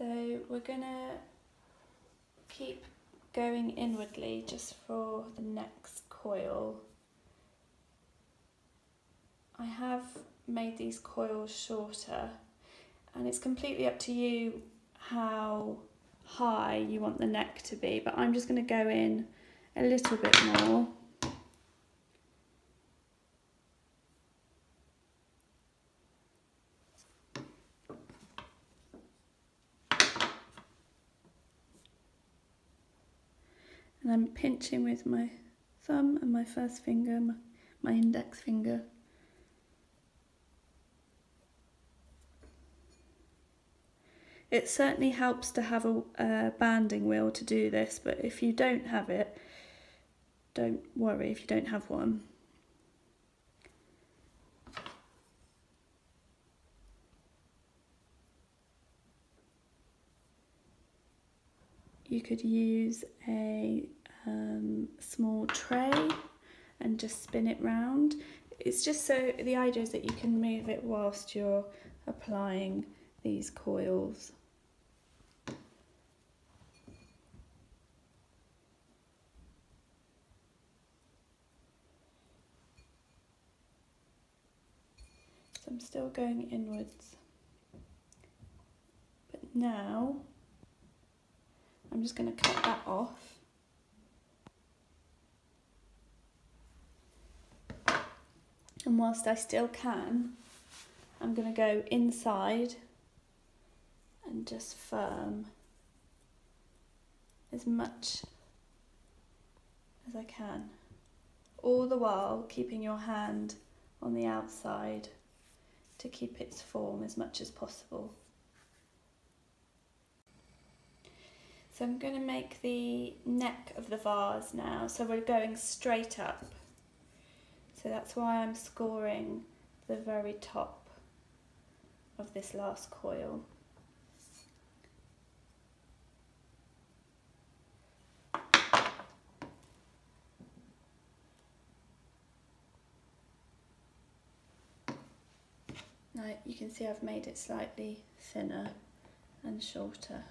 So we're gonna keep going inwardly just for the next coil. I have made these coils shorter and it's completely up to you how high you want the neck to be but I'm just going to go in a little bit more and I'm pinching with my thumb and my first finger, my, my index finger. It certainly helps to have a, a, banding wheel to do this, but if you don't have it, don't worry if you don't have one. You could use a um, small tray and just spin it round. It's just so the idea is that you can move it whilst you're applying these coils. So I'm still going inwards. But now I'm just going to cut that off. And whilst I still can, I'm going to go inside and just firm as much as I can. All the while keeping your hand on the outside to keep its form as much as possible. So I'm going to make the neck of the vase now, so we're going straight up. So that's why I'm scoring the very top of this last coil. Now you can see I've made it slightly thinner and shorter.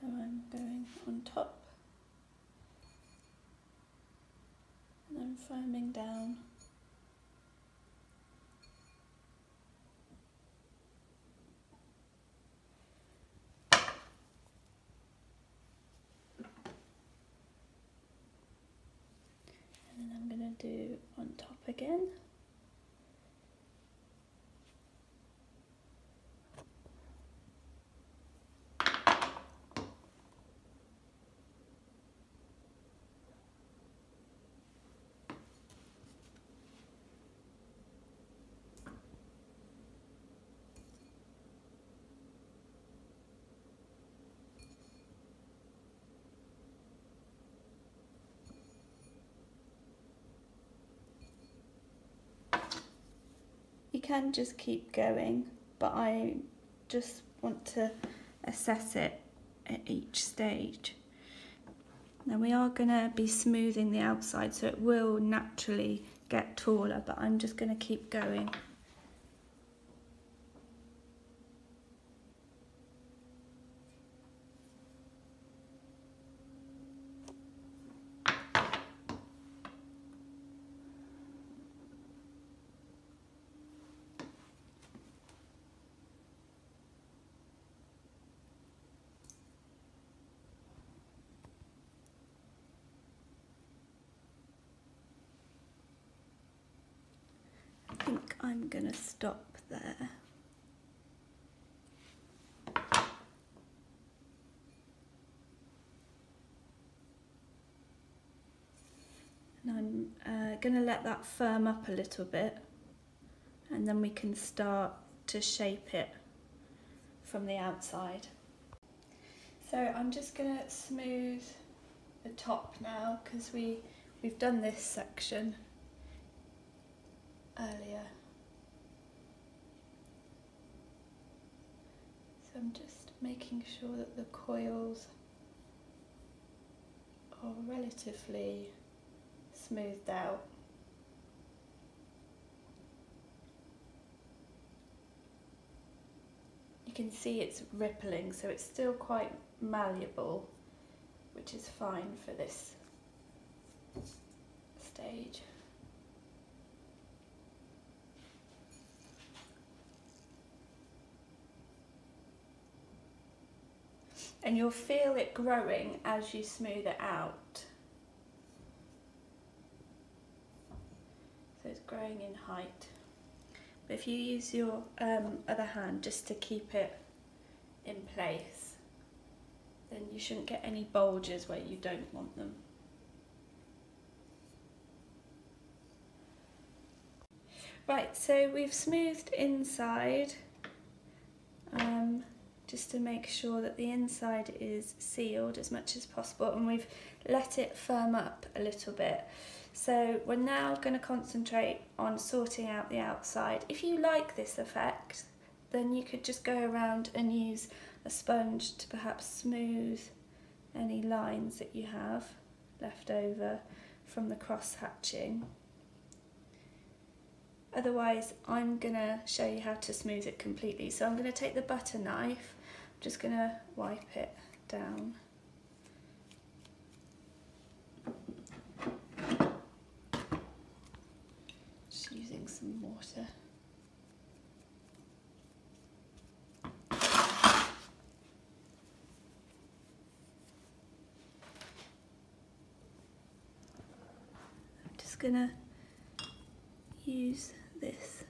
So I'm going on top and I'm firming down. And then I'm going to do on top again. Can just keep going, but I just want to assess it at each stage. Now we are going to be smoothing the outside so it will naturally get taller, but I'm just going to keep going. Think I'm going to stop there. And I'm uh, going to let that firm up a little bit and then we can start to shape it from the outside. So I'm just going to smooth the top now because we, we've done this section earlier. So I'm just making sure that the coils are relatively smoothed out. You can see it's rippling so it's still quite malleable which is fine for this stage. And you'll feel it growing as you smooth it out. So it's growing in height. But if you use your um, other hand just to keep it in place, then you shouldn't get any bulges where you don't want them. Right, so we've smoothed inside um, just to make sure that the inside is sealed as much as possible and we've let it firm up a little bit. So we're now going to concentrate on sorting out the outside. If you like this effect, then you could just go around and use a sponge to perhaps smooth any lines that you have left over from the cross hatching. Otherwise, I'm going to show you how to smooth it completely. So I'm going to take the butter knife, I'm just going to wipe it down. Just using some water. I'm just gonna use this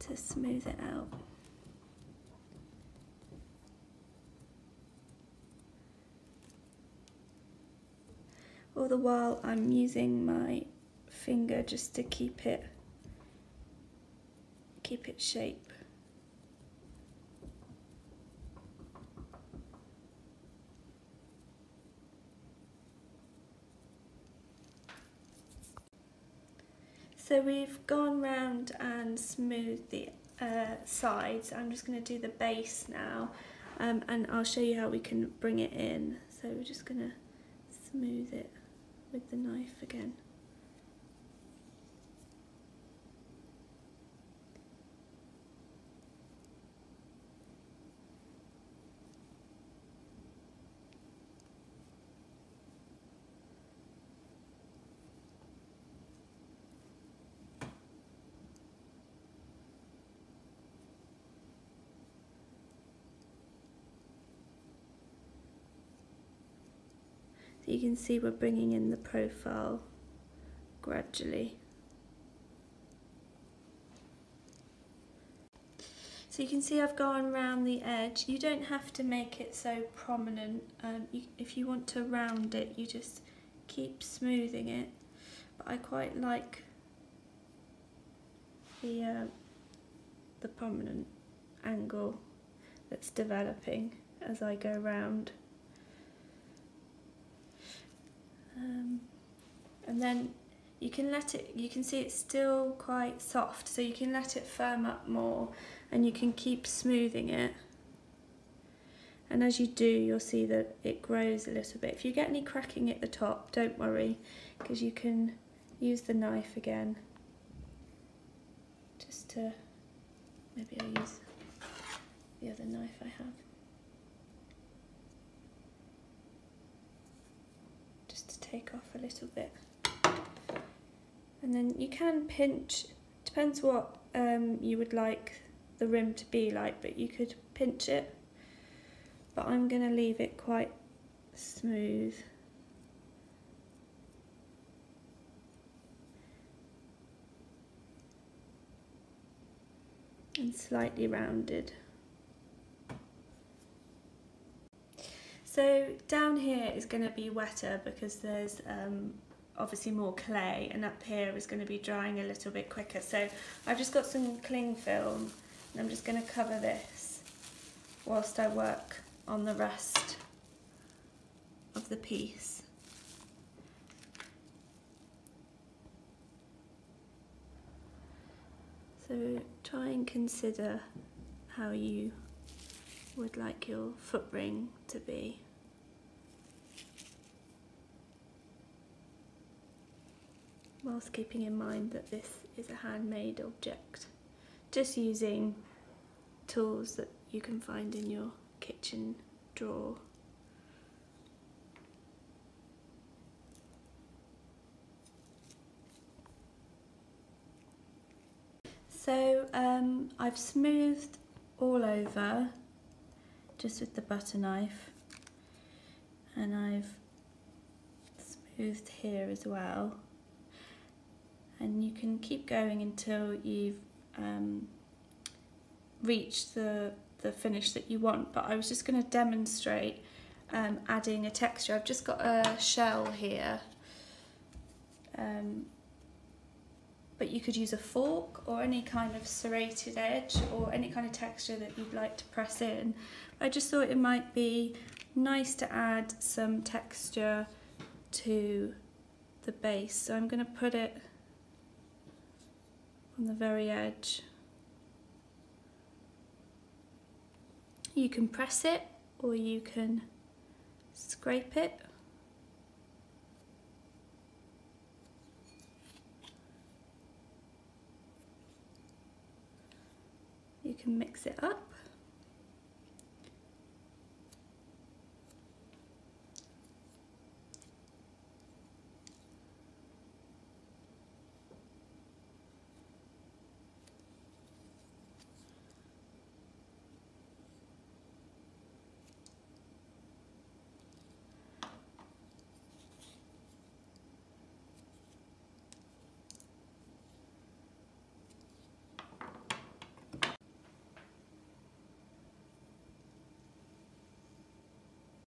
to smooth it out. All the while I'm using my finger just to keep it keep its shape. So we've gone round and smoothed the uh, sides. I'm just going to do the base now um, and I'll show you how we can bring it in. So we're just going to smooth it with the knife again. You can see we're bringing in the profile gradually. So you can see I've gone around the edge. You don't have to make it so prominent. Um, you, if you want to round it, you just keep smoothing it. But I quite like the, uh, the prominent angle that's developing as I go round. Um, and then you can let it, you can see it's still quite soft, so you can let it firm up more and you can keep smoothing it. And as you do, you'll see that it grows a little bit. If you get any cracking at the top, don't worry, because you can use the knife again. Just to, maybe I'll use the other knife I have. Take off a little bit. And then you can pinch, depends what um, you would like the rim to be like, but you could pinch it. But I'm going to leave it quite smooth. And slightly rounded. So down here is going to be wetter because there's um, obviously more clay and up here is going to be drying a little bit quicker. So I've just got some cling film and I'm just going to cover this whilst I work on the rest of the piece. So try and consider how you would like your foot ring to be. Whilst keeping in mind that this is a handmade object. Just using tools that you can find in your kitchen drawer. So um, I've smoothed all over just with the butter knife and I've smoothed here as well and you can keep going until you've um, reached the, the finish that you want but I was just going to demonstrate um, adding a texture. I've just got a shell here um, but you could use a fork or any kind of serrated edge or any kind of texture that you'd like to press in. I just thought it might be nice to add some texture to the base. So I'm going to put it on the very edge. You can press it or you can scrape it you can mix it up.